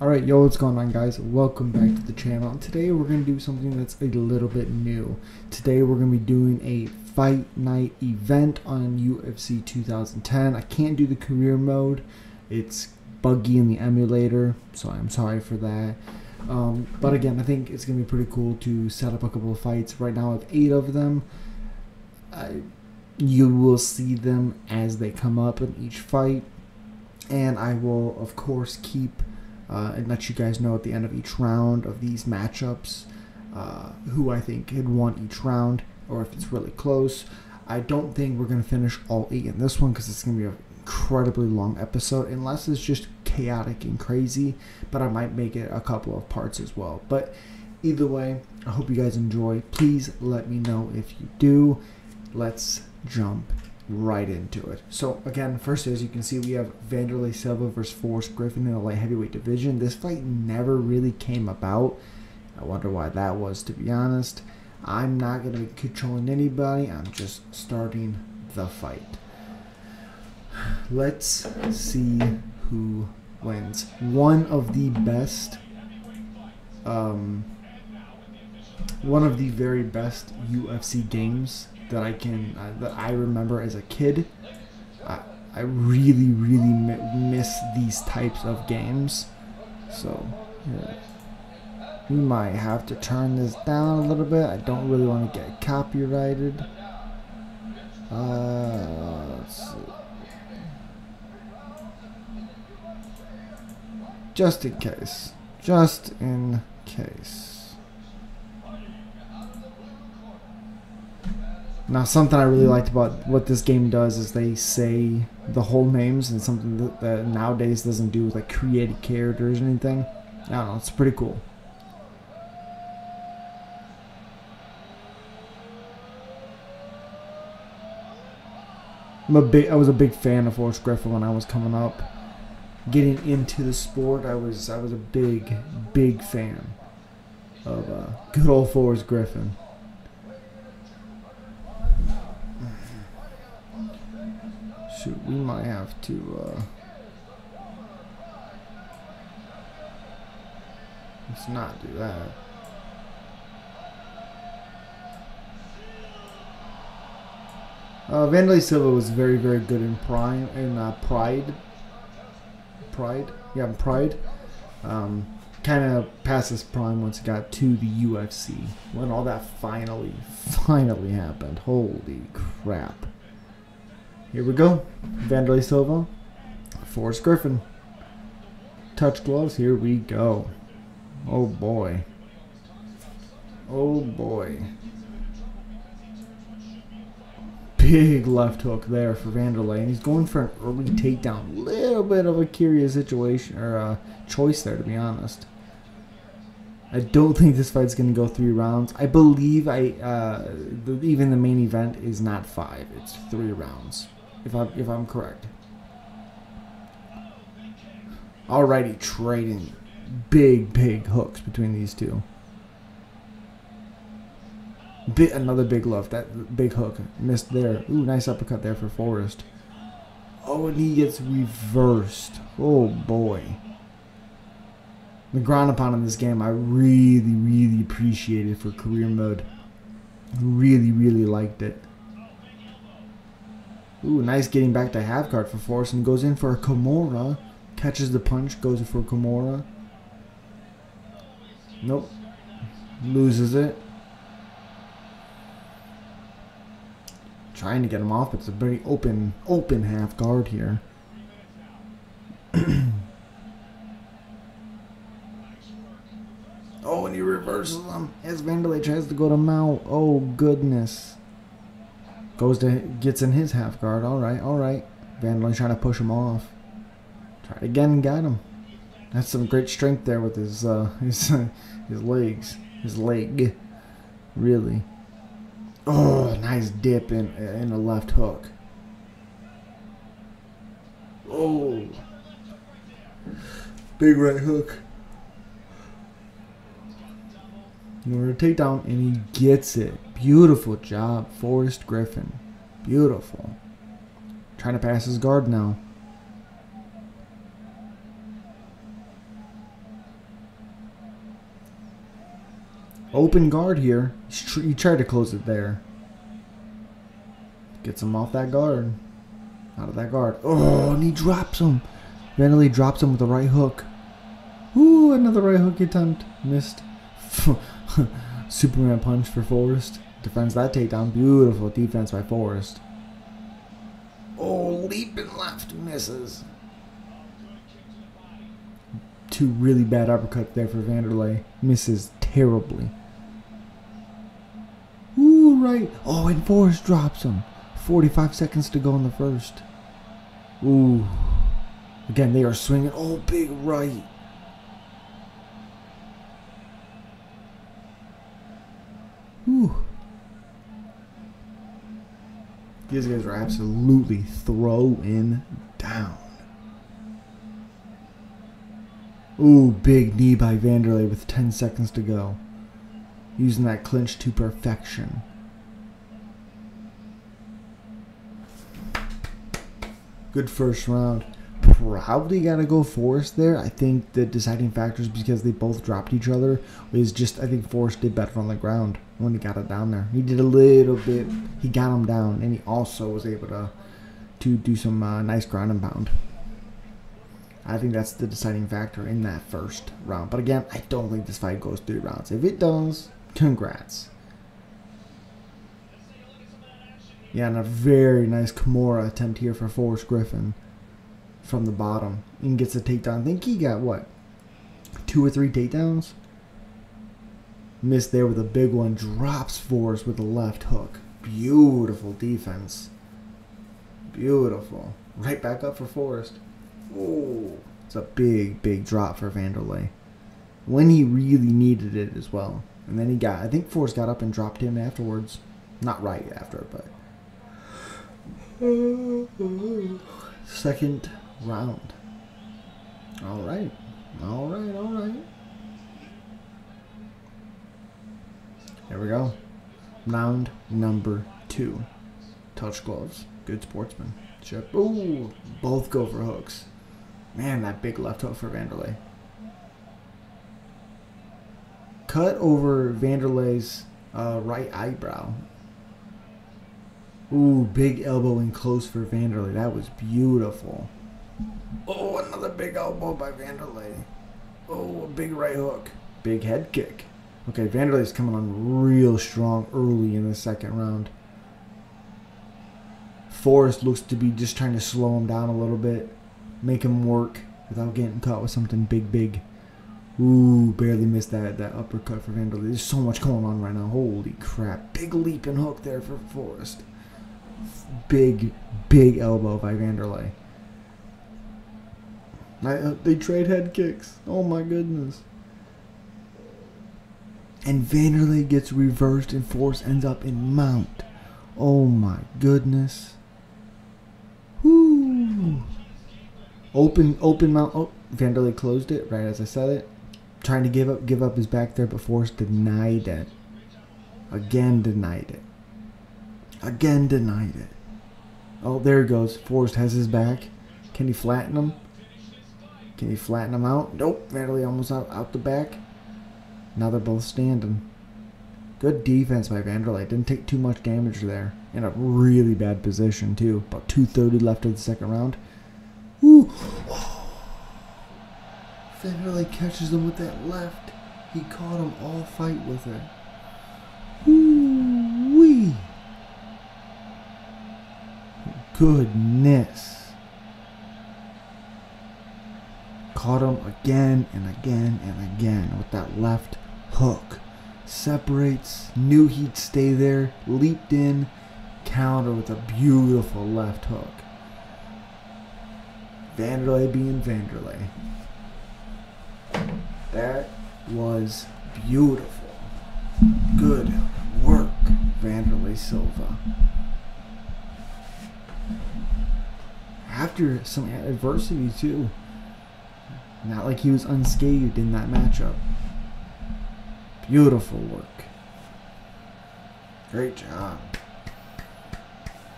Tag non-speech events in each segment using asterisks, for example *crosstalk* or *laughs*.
Alright, yo, what's going on, guys? Welcome back to the channel. Today, we're going to do something that's a little bit new. Today, we're going to be doing a fight night event on UFC 2010. I can't do the career mode, it's buggy in the emulator, so I'm sorry for that. Um, but again, I think it's going to be pretty cool to set up a couple of fights. Right now, I have eight of them. I, you will see them as they come up in each fight. And I will, of course, keep uh, and let you guys know at the end of each round of these matchups uh, who I think had won each round or if it's really close. I don't think we're going to finish all eight in this one because it's going to be an incredibly long episode unless it's just chaotic and crazy, but I might make it a couple of parts as well. But either way, I hope you guys enjoy. Please let me know if you do. Let's jump right into it. So again, first as you can see, we have Vanderlei Silva versus Forrest Griffin in the light heavyweight division. This fight never really came about. I wonder why that was, to be honest. I'm not going to be controlling anybody. I'm just starting the fight. Let's see who wins. One of the best, um, one of the very best UFC games that I can uh, that I remember as a kid. I, I really really miss these types of games. So yeah. we might have to turn this down a little bit. I don't really want to get copyrighted. Uh, just in case. Just in case. Now, something I really liked about what this game does is they say the whole names and something that, that nowadays doesn't do with like created characters or anything. I don't know, it's pretty cool. I'm a big, I was a big fan of Forrest Griffin when I was coming up. Getting into the sport, I was I was a big, big fan of uh, good old Forrest Griffin. We might have to, uh... Let's not do that. Uh, Vanderlei Silva was very, very good in Prime in uh, Pride. Pride, yeah, Pride. Um, kind of past his prime once he got to the UFC when all that finally, *laughs* finally happened. Holy crap! Here we go. Vanderlei Silva. Forrest Griffin. Touch gloves. Here we go. Oh boy. Oh boy. Big left hook there for Vanderlei. And he's going for an early takedown. Little bit of a curious situation or uh, choice there, to be honest. I don't think this fight's going to go three rounds. I believe I uh, even the main event is not five; it's three rounds if I'm if I'm correct. Already trading big big hooks between these two. Bit another big left. That big hook missed there. Ooh, nice uppercut there for Forrest. Oh, and he gets reversed. Oh boy. The ground upon in this game, I really, really appreciated for career mode. Really, really liked it. Ooh, nice getting back to half guard for and goes in for a Kimura. Catches the punch, goes for Kimura. Nope. Loses it. Trying to get him off, it's a very open, open half guard here. *clears throat* oh, and he reverses him as Vanderlei tries to go to mount. Oh, goodness. Goes to gets in his half guard. All right, all right. Vanderlei trying to push him off. Tried again and got him. That's some great strength there with his uh, *laughs* his his legs, his leg. Really. Oh, nice dip in in a left hook. Oh. Big right hook. in order to take down, and he gets it. Beautiful job, Forrest Griffin. Beautiful. Trying to pass his guard now. Open guard here. He tried to close it there. Gets him off that guard. Out of that guard. Oh, and he drops him. Randomly drops him with a right hook. Ooh, another right hook attempt. Missed. *laughs* *laughs* Superman punch for Forrest. Defends that takedown. Beautiful defense by Forrest. Oh, leaping left misses. Two really bad uppercuts there for Vanderlei. Misses terribly. Ooh, right. Oh, and Forrest drops him. 45 seconds to go in the first. Ooh. Again, they are swinging. Oh, big right. Ooh. These guys are absolutely throwing down. Ooh, big knee by Vanderlei with 10 seconds to go. Using that clinch to perfection. Good first round. Probably gotta go Forrest there. I think the deciding factor is because they both dropped each other is just I think Forrest did better on the ground when he got it down there. He did a little bit. He got him down, and he also was able to to do some uh, nice ground and pound. I think that's the deciding factor in that first round. But again, I don't think this fight goes three rounds. If it does, congrats. Yeah, and a very nice Kimura attempt here for Forrest Griffin from the bottom and gets a takedown. I think he got what? Two or three takedowns? Missed there with a big one. Drops Forrest with a left hook. Beautiful defense. Beautiful. Right back up for Forrest. Oh, it's a big, big drop for Vanderlei. When he really needed it as well. And then he got, I think Forrest got up and dropped him afterwards. Not right after, but. Second round. All right. All right, all right. There we go. Round number two. Touch gloves. Good sportsman. Chip. Ooh, both go for hooks. Man, that big left hook for Vanderlei. Cut over Vanderlei's uh, right eyebrow. Ooh, big elbow in close for Vanderlei. That was beautiful. Oh, another big elbow by Vanderlei. Oh, a big right hook. Big head kick. Okay, Vanderlei's coming on real strong early in the second round. Forrest looks to be just trying to slow him down a little bit, make him work without getting caught with something big, big. Ooh, barely missed that, that uppercut for Vanderlei. There's so much going on right now. Holy crap. Big leap and hook there for Forrest. Big, big elbow by Vanderlei. I, uh, they trade head kicks. Oh my goodness. And Vanderlei gets reversed and Forrest ends up in mount. Oh my goodness. Whoo. Open open mount. Oh, Vanderlei closed it right as I said it. Trying to give up give up his back there, but Forrest denied it. Again denied it. Again denied it. Oh, there he goes. Forrest has his back. Can he flatten him? Can he flatten them out? Nope. Vanderlei almost out, out the back. Now they're both standing. Good defense by Vanderlei. Didn't take too much damage there. In a really bad position, too. About 230 left of the second round. Ooh. Vanderlei catches him with that left. He caught him all fight with it. Ooh wee. Goodness. Caught him again and again and again with that left hook. Separates, knew he'd stay there, leaped in, counter with a beautiful left hook. Vanderlei being Vanderlei. That was beautiful. Good work, Vanderlei Silva. After some adversity, too. Not like he was unscathed in that matchup. Beautiful work. Great job.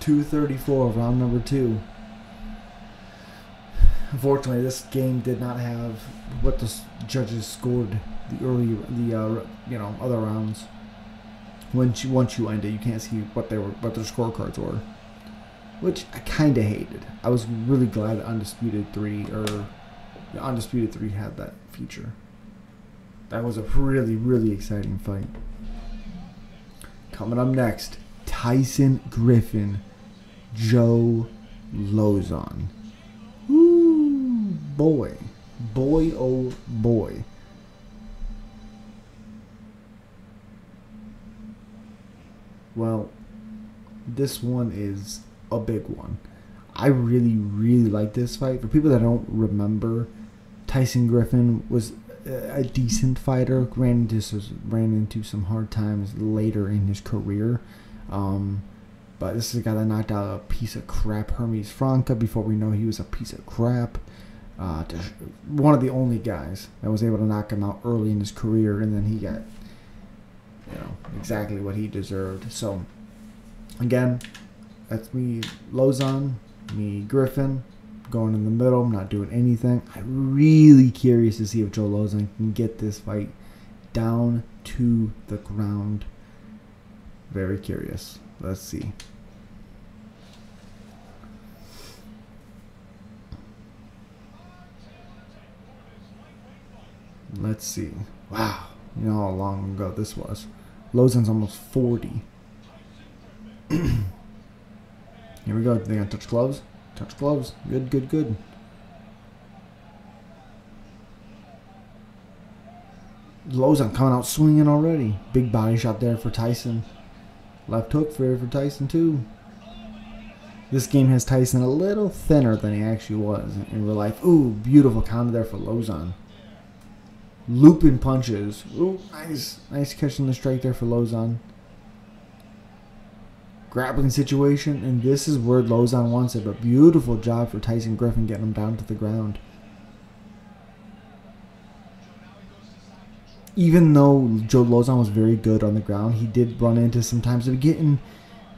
234, round number two. Unfortunately, this game did not have what the judges scored the early, the uh, you know other rounds. Once you once you end it, you can't see what they were, what their scorecards were, which I kind of hated. I was really glad Undisputed Three or Undisputed Three had that feature. That was a really really exciting fight. Coming up next, Tyson Griffin, Joe Lauzon. Ooh, boy. Boy, oh boy. Well, this one is a big one. I really, really like this fight. For people that don't remember, Tyson Griffin was a decent fighter. Ran into ran into some hard times later in his career. Um, but this is a guy that knocked out a piece of crap Hermes Franca before we know he was a piece of crap. Uh, one of the only guys that was able to knock him out early in his career, and then he got, you know, exactly what he deserved. So, again, that's me, Lauzon, me, Griffin, going in the middle. I'm not doing anything. I'm really curious to see if Joe Lauzon can get this fight down to the ground. Very curious. Let's see. Let's see. Wow. You know how long ago this was. Lauzon's almost 40. *clears throat* Here we go. They gonna touch gloves? Touch gloves. Good, good, good. Lauzon coming out swinging already. Big body shot there for Tyson. Left hook for, for Tyson too. This game has Tyson a little thinner than he actually was in real life. Ooh, beautiful counter there for Lauzon. Looping punches. Ooh, nice. Nice catching the strike there for Lauzon. Grappling situation, and this is where Lauzon wants it, but beautiful job for Tyson Griffin getting him down to the ground. even though Joe Lauzon was very good on the ground, he did run into sometimes of getting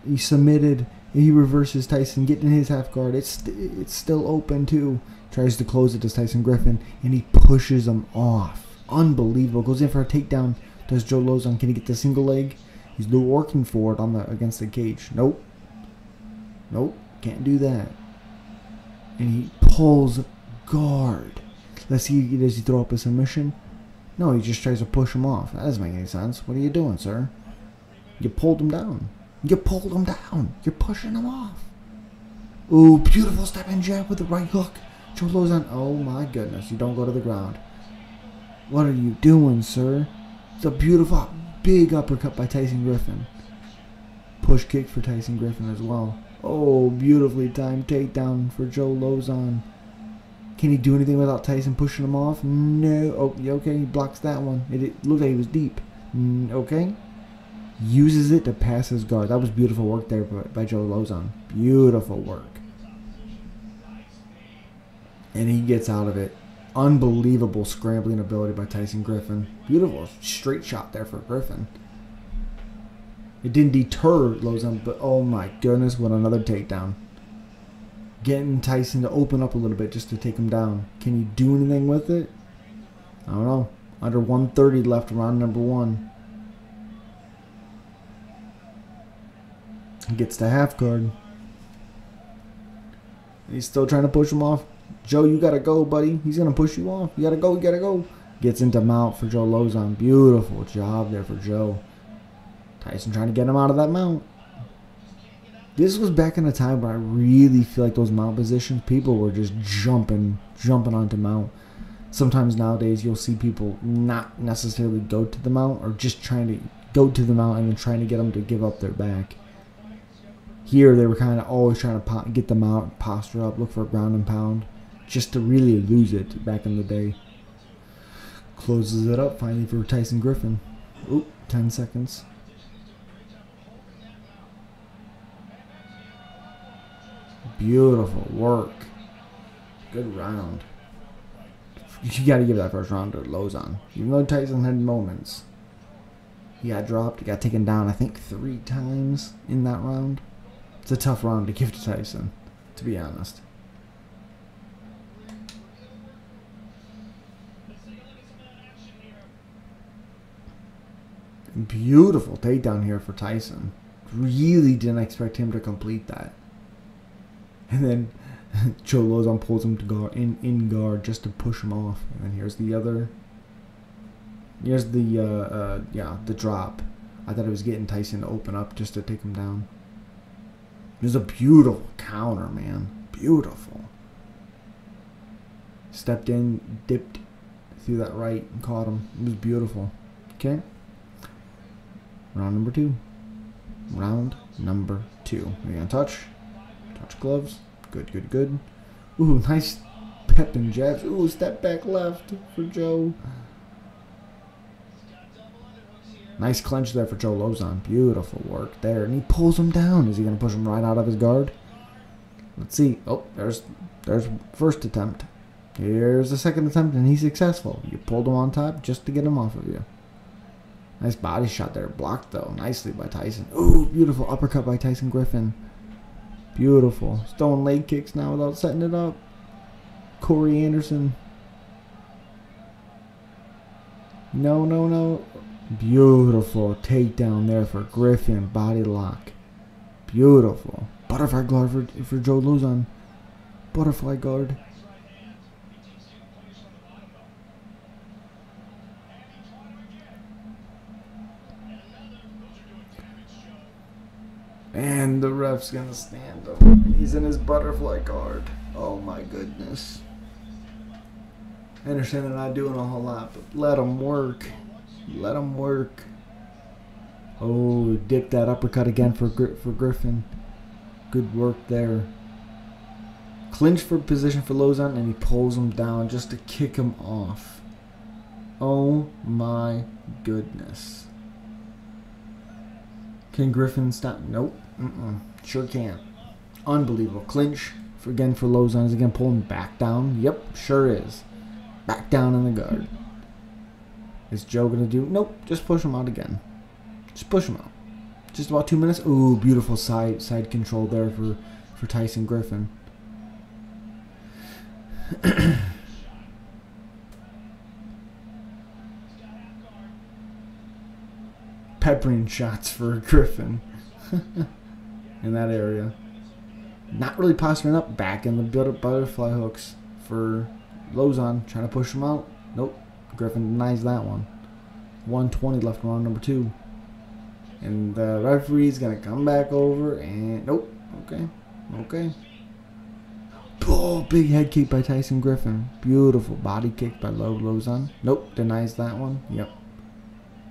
he submitted. He reverses Tyson, getting his half guard. It's it's still open too. Tries to close it to Tyson Griffin, and he pushes him off. Unbelievable. Goes in for a takedown. Does Joe Lauzon? Can he get the single leg? He's working for it on the against the cage. Nope. Nope. Can't do that. And he pulls guard. Let's see. Does he throw up a submission? No, he just tries to push him off. That doesn't make any sense. What are you doing, sir? You pulled him down. You pulled him down. You're pushing him off. Ooh, beautiful step and jab with the right hook. Joe Lauzon. Oh my goodness. You don't go to the ground. What are you doing, sir? It's a beautiful, big uppercut by Tyson Griffin. Push kick for Tyson Griffin as well. Oh, beautifully timed takedown for Joe Lauzon. Can he do anything without Tyson pushing him off? No. Oh, okay. He blocks that one. It, it looked like he was deep. Mm, okay. Uses it to pass his guard. That was beautiful work there by, by Joe Lauzon. Beautiful work. And he gets out of it. Unbelievable scrambling ability by Tyson Griffin. Beautiful straight shot there for Griffin. It didn't deter Lauzon, but oh my goodness, what another takedown getting Tyson to open up a little bit just to take him down. Can you do anything with it? I don't know. Under 130 left round number one. He gets the half guard. He's still trying to push him off. Joe, you gotta go, buddy. He's gonna push you off. You gotta go, you gotta go. Gets into mount for Joe Lauzon. Beautiful job there for Joe. Tyson trying to get him out of that mount. This was back in a time where I really feel like those mount positions, people were just jumping, jumping onto mount. Sometimes nowadays you'll see people not necessarily go to the mount or just trying to go to the mount and then trying to get them to give up their back. Here they were kind of always trying to get them out, posture up, look for a ground and pound, just to really lose it back in the day. Closes it up finally for Tyson Griffin. Oop, 10 seconds. Beautiful work. Good round. You got to give that first round to Lauzon. Even though Tyson had moments, he got dropped. He got taken down, I think, three times in that round. It's a tough round to give to Tyson, to be honest. Beautiful takedown here for Tyson. Really didn't expect him to complete that. And then *laughs* Joe Lauzon pulls him to guard in, in guard just to push him off. And then here's the other. Here's the uh, uh, yeah the drop. I thought it was getting Tyson to open up just to take him down. It was a beautiful counter, man. Beautiful. Stepped in, dipped through that right, and caught him. It was beautiful. Okay. Round number two. Round number two. We're gonna touch. Touch gloves. Good, good, good. Ooh, *laughs* nice pep and jabs. Ooh, step back left for Joe. Nice clench there for Joe Lauzon. Beautiful work there. And he pulls him down. Is he going to push him right out of his guard? Let's see. Oh, there's there's first attempt. Here's the second attempt, and he's successful. You pulled him on top just to get him off of you. Nice body shot there. Blocked, though. Nicely by Tyson. Ooh, beautiful uppercut by Tyson Griffin. Beautiful. Stone leg kicks now without setting it up. Corey Anderson. No, no, no. Beautiful takedown there for Griffin. Body lock. Beautiful. Butterfly guard for, for Joe Lauzon. Butterfly guard. And the ref's gonna stand him. He's in his butterfly guard. Oh my goodness. I understand they're not doing a whole lot, but let him work. Let him work. Oh, dip that uppercut again for for Griffin. Good work there. Clinch for position for Lauzon, and he pulls him down just to kick him off. Oh my goodness. Can Griffin stop? Nope. Mm-mm. Sure can't. Unbelievable. Clinch for again for Lauzon is again pulling back down. Yep, sure is. Back down in the guard. Is Joe gonna do? Nope. Just push him out again. Just push him out. Just about two minutes. Ooh, beautiful side side control there for for Tyson Griffin. *coughs* Peppering shots for Griffin *laughs* in that area. Not really posturing up. Back in the butterfly hooks for Lauzon. Trying to push him out. Nope. Griffin denies that one. 120 left round number two. And the referee's going to come back over and... Nope. Okay. Okay. Oh, big head kick by Tyson Griffin. Beautiful body kick by Low Lauzon. Nope. Denies that one. Yep.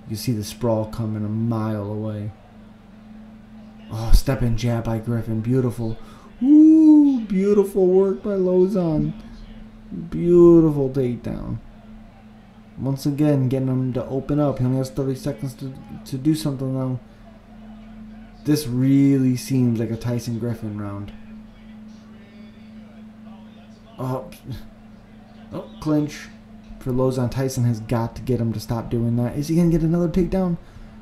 You see the sprawl coming a mile away. Oh, step in jab by Griffin. Beautiful. Ooh, beautiful work by Lauzon. Beautiful takedown. Once again, getting him to open up. He only has 30 seconds to, to do something, though. This really seems like a Tyson Griffin round. Oh, *laughs* oh clinch for Lauzon. Tyson has got to get him to stop doing that. Is he going to get another takedown?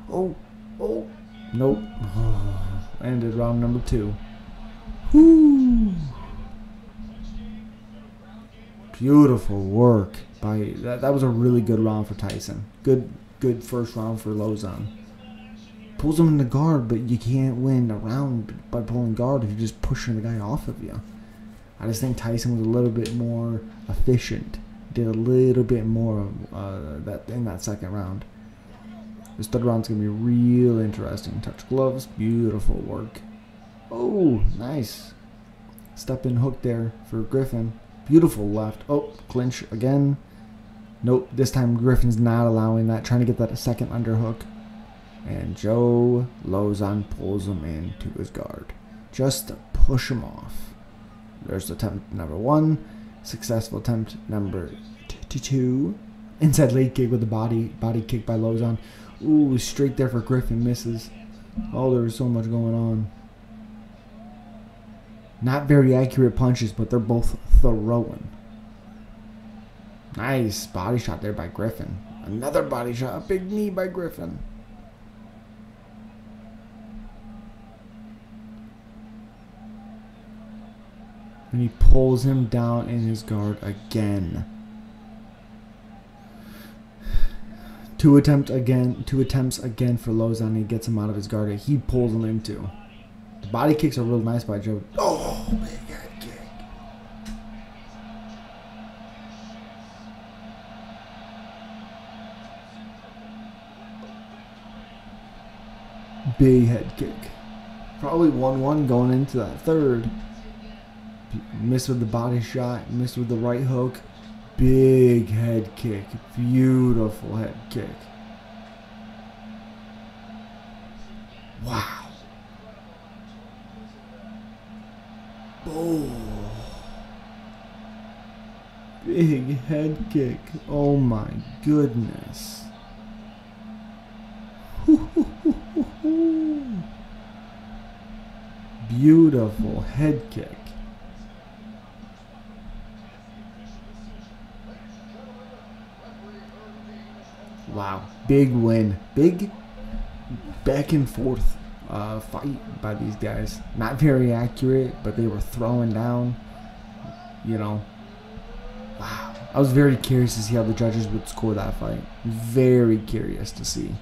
Oh, oh, nope. *sighs* Oh, ended round number two. Whoo. Beautiful work by that. That was a really good round for Tyson. Good, good first round for Lauzon. Pulls him in the guard, but you can't win a round by pulling guard if you're just pushing the guy off of you. I just think Tyson was a little bit more efficient. Did a little bit more uh, that in that second round. This third round's gonna be real interesting. Touch gloves, beautiful work. Oh, nice. Step in hook there for Griffin. Beautiful left. Oh, clinch again. Nope, this time Griffin's not allowing that. Trying to get that second underhook. And Joe Lauzon pulls him into his guard. Just to push him off. There's attempt number one. Successful attempt number two. Inside leg kick with the body body kick by Lauzon. Ooh, straight there for Griffin. Misses. Oh, there's so much going on. Not very accurate punches, but they're both throwing. Nice body shot there by Griffin. Another body shot. A big knee by Griffin. And he pulls him down in his guard again. Two attempts again. Two attempts again for Lauzon. He gets him out of his guard. He pulls him into. The body kicks are real nice by Joe. Oh, big head kick. Big head kick. Probably 1 1 going into that third. Missed with the body shot, missed with the right hook. Big head kick. Beautiful head kick. Wow. Oh. Big head kick. Oh my goodness. Beautiful head kick. Wow. Big win. Big back and forth uh, fight by these guys. Not very accurate, but they were throwing down. You know. Wow. I was very curious to see how the judges would score that fight. Very curious to see.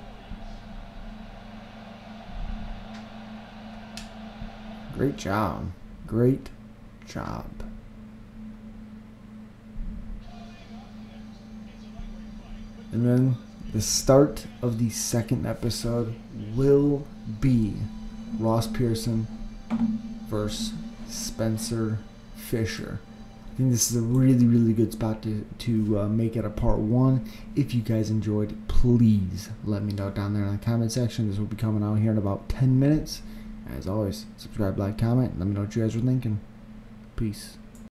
Great job. Great job. And then the start of the second episode will be Ross Pearson versus Spencer Fisher. I think this is a really, really good spot to, to uh, make it a part one. If you guys enjoyed, please let me know down there in the comment section. This will be coming out here in about 10 minutes. As always, subscribe, like, comment, let me know what you guys are thinking. Peace.